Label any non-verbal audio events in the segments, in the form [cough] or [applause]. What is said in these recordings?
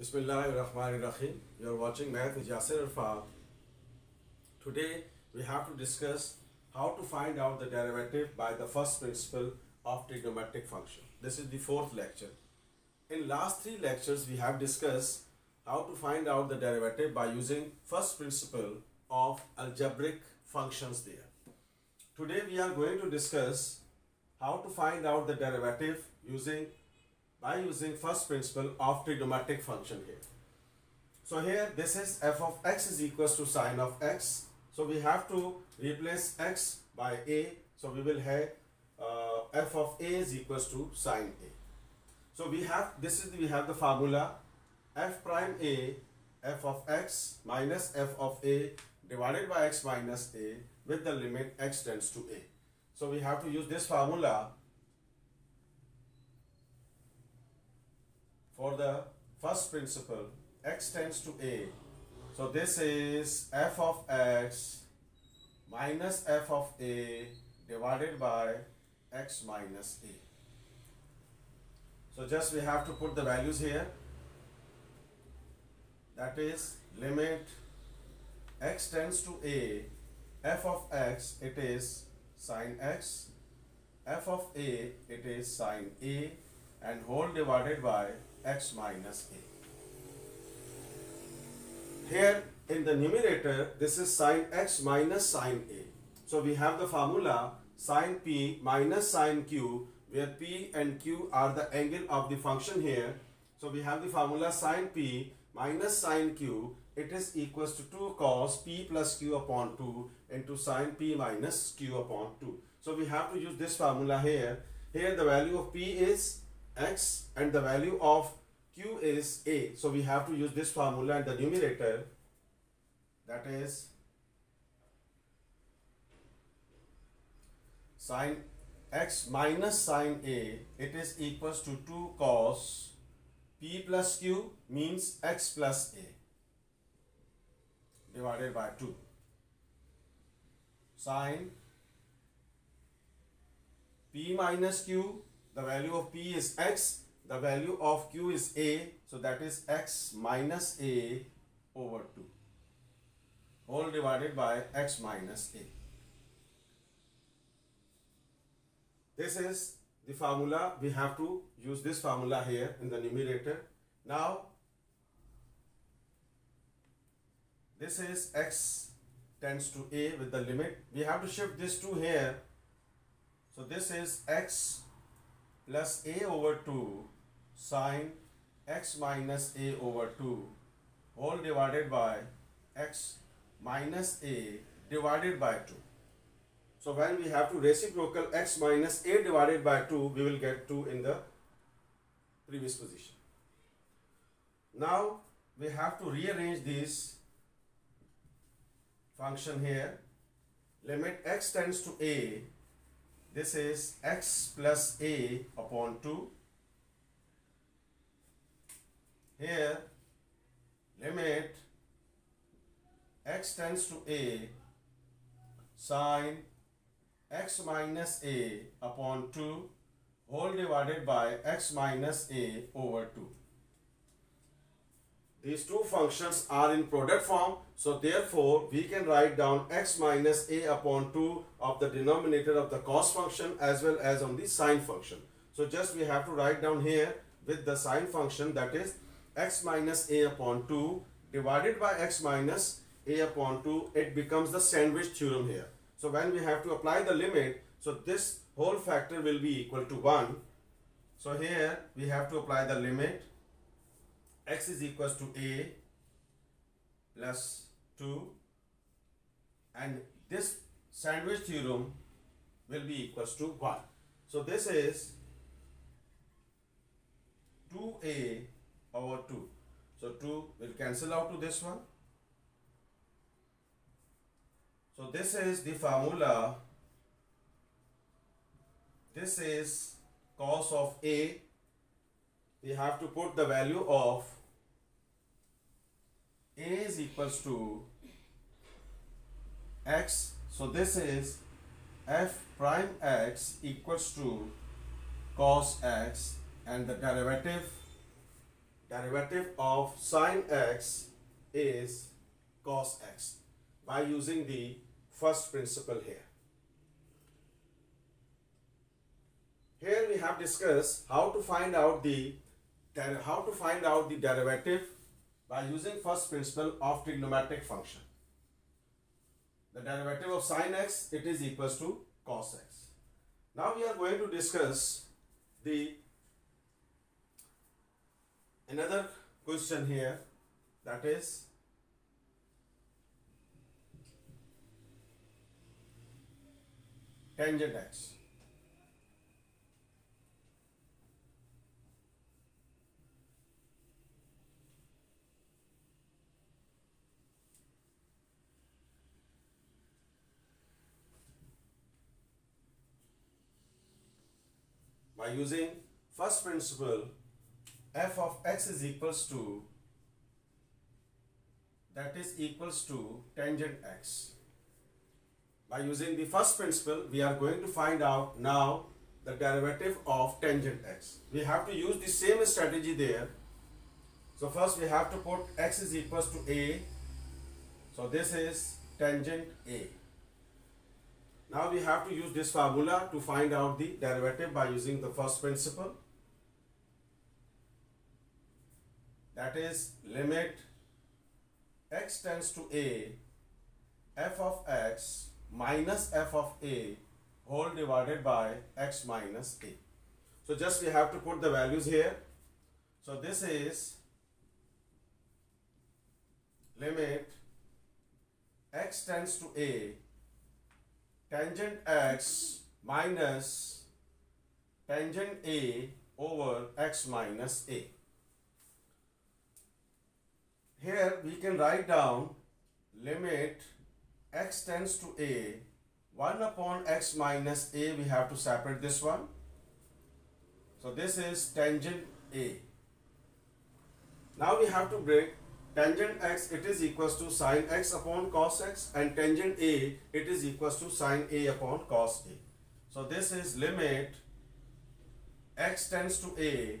Bismillahirrahmanirrahim. You are watching Math with Yasir Arafat. Today we have to discuss how to find out the derivative by the first principle of trigonometric function. This is the fourth lecture. In last three lectures we have discussed how to find out the derivative by using first principle of algebraic functions there. Today we are going to discuss how to find out the derivative using by using first principle of trigonometric function here. So here this is f of x is equals to sine of x. So we have to replace x by a. So we will have uh, f of a is equals to sine a. So we have this is we have the formula f prime a f of x minus f of a divided by x minus a with the limit x tends to a. So we have to use this formula for the first principle x tends to a. So this is f of x minus f of a divided by x minus a. So just we have to put the values here. That is limit x tends to a. F of x it is sine x. F of a it is sine a and whole divided by x minus a. Here in the numerator, this is sine x minus sine a. So we have the formula sine p minus sine q where p and q are the angle of the function here. So we have the formula sine p minus sine q it is equals to 2 cos p plus q upon 2 into sine p minus q upon 2. So we have to use this formula here. Here the value of p is x and the value of q is a. So we have to use this formula in the numerator. That is sine x minus sine a. It is equals to 2 cos p plus q means x plus a divided by 2 sine p minus q the value of p is x the value of q is a so that is x minus a over 2 whole divided by x minus a. This is the formula. We have to use this formula here in the numerator. Now this is x tends to a with the limit. We have to shift this to here. So this is x plus a over 2 sine x minus a over 2 whole divided by x minus a divided by 2. So when we have to reciprocal x minus a divided by 2, we will get 2 in the previous position. Now we have to rearrange this function here. Limit x tends to a this is x plus a upon 2 here limit x tends to a sine x minus a upon 2 whole divided by x minus a over 2 these two functions are in product form. So therefore, we can write down x minus a upon 2 of the denominator of the cos function as well as on the sine function. So just we have to write down here with the sine function that is x minus a upon 2 divided by x minus a upon 2 it becomes the sandwich theorem here. So when we have to apply the limit so this whole factor will be equal to 1. So here we have to apply the limit x is equals to a plus 2 and this sandwich theorem will be equals to 1. So this is 2a over 2. So 2 will cancel out to this one. So this is the formula. This is cos of a. We have to put the value of a is equals to x so this is f prime x equals to cos x and the derivative derivative of sine x is cos x by using the first principle here. Here we have discussed how to find out the how to find out the derivative by using first principle of trigonometric function. The derivative of sine x it is equals to cos x. Now we are going to discuss the another question here that is tangent x. by using first principle f of x is equals to that is equals to tangent x. By using the first principle we are going to find out now the derivative of tangent x. We have to use the same strategy there. So first we have to put x is equals to a. So this is tangent a. Now we have to use this formula to find out the derivative by using the first principle. That is limit x tends to a f of x minus f of a whole divided by x minus a. So just we have to put the values here. So this is limit x tends to a tangent x minus tangent a over x minus a. Here we can write down limit x tends to a 1 upon x minus a we have to separate this one. So this is tangent a. Now we have to break tangent x it is equals to sine x upon cos x and tangent a it is equals to sine a upon cos a. So this is limit x tends to a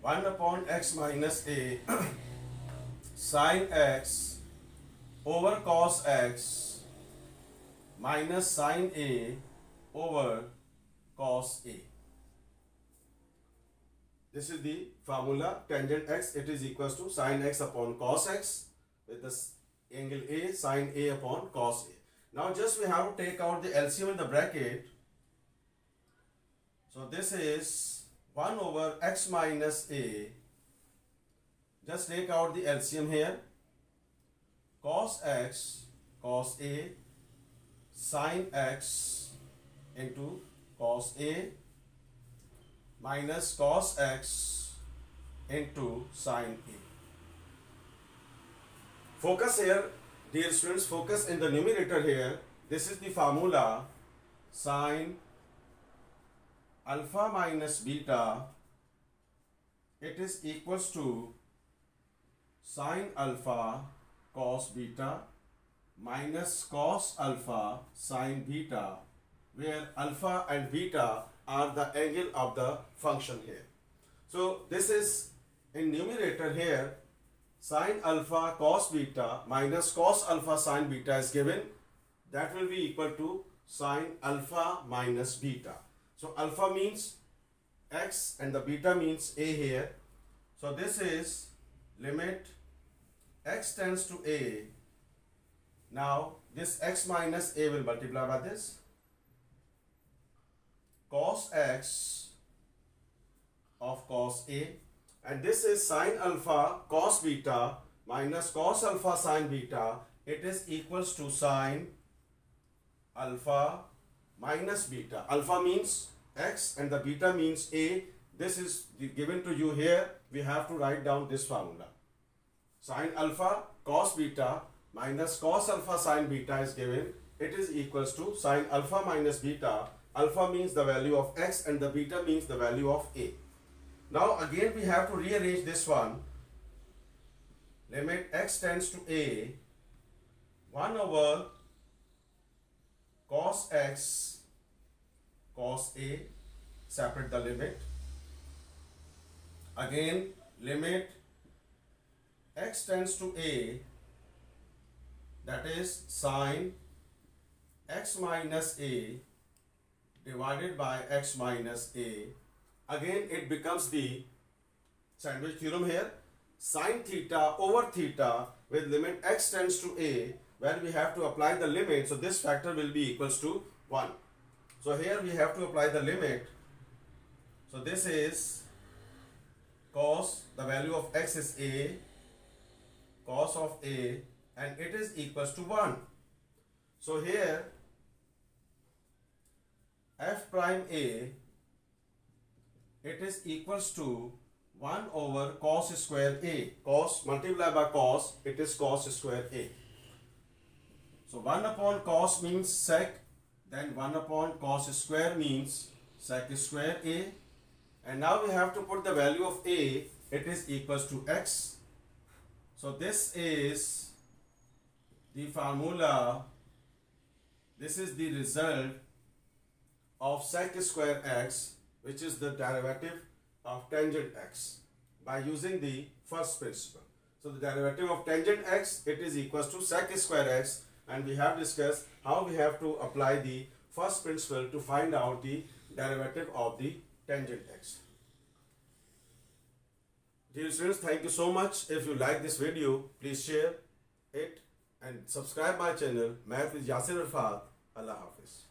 1 upon x minus a [coughs] sine x over cos x minus sine a over cos a. This is the formula tangent x it is equals to sine x upon cos x with the angle a sine a upon cos a. Now just we have to take out the LCM in the bracket. So this is 1 over x minus a. Just take out the LCM here. Cos x cos a sine x into cos a minus cos x into sine a. Focus here, dear students, focus in the numerator here. This is the formula sine alpha minus beta. It is equals to sine alpha cos beta minus cos alpha sine beta where alpha and beta are the angle of the function here. So this is in numerator here sine alpha cos beta minus cos alpha sine beta is given that will be equal to sine alpha minus beta. So alpha means x and the beta means a here. So this is limit x tends to a. Now this x minus a will multiply by this cos x of cos A. And this is sine alpha cos beta minus cos alpha sine beta. It is equals to sine alpha minus beta. Alpha means x and the beta means a. This is given to you here. We have to write down this formula. Sine alpha cos beta minus cos alpha sine beta is given. It is equals to sine alpha minus beta alpha means the value of x and the beta means the value of a. Now again we have to rearrange this one. Limit x tends to a 1 over cos x cos a separate the limit. Again limit x tends to a that is sine x minus a divided by x minus a. Again it becomes the sandwich theorem here. Sine theta over theta with limit x tends to a where we have to apply the limit. So this factor will be equals to 1 so here we have to apply the limit. So this is cos the value of x is a cos of a and it is equals to 1 so here f prime a it is equals to 1 over cos square a. Cos multiplied by cos it is cos square a. So 1 upon cos means sec then 1 upon cos square means sec square a. And now we have to put the value of a it is equals to x. So this is the formula this is the result of sec square x which is the derivative of tangent x by using the first principle. So the derivative of tangent x it is equals to sec square x and we have discussed how we have to apply the first principle to find out the derivative of the tangent x. Dear students, thank you so much. If you like this video, please share it and subscribe my channel Math with Yasir Arafat. Allah Hafiz.